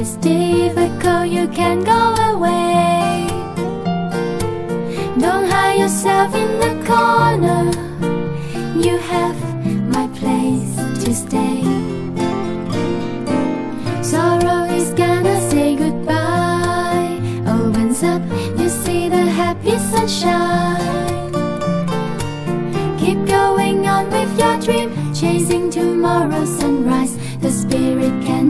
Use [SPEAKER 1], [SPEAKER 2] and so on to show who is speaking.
[SPEAKER 1] it's difficult, you can go away. Don't hide yourself in the corner. You have my place to stay. Sorrow is gonna say goodbye. Oh, Opens up, you see the happy sunshine. Keep going on with your dream, chasing tomorrow's sunrise. The spirit can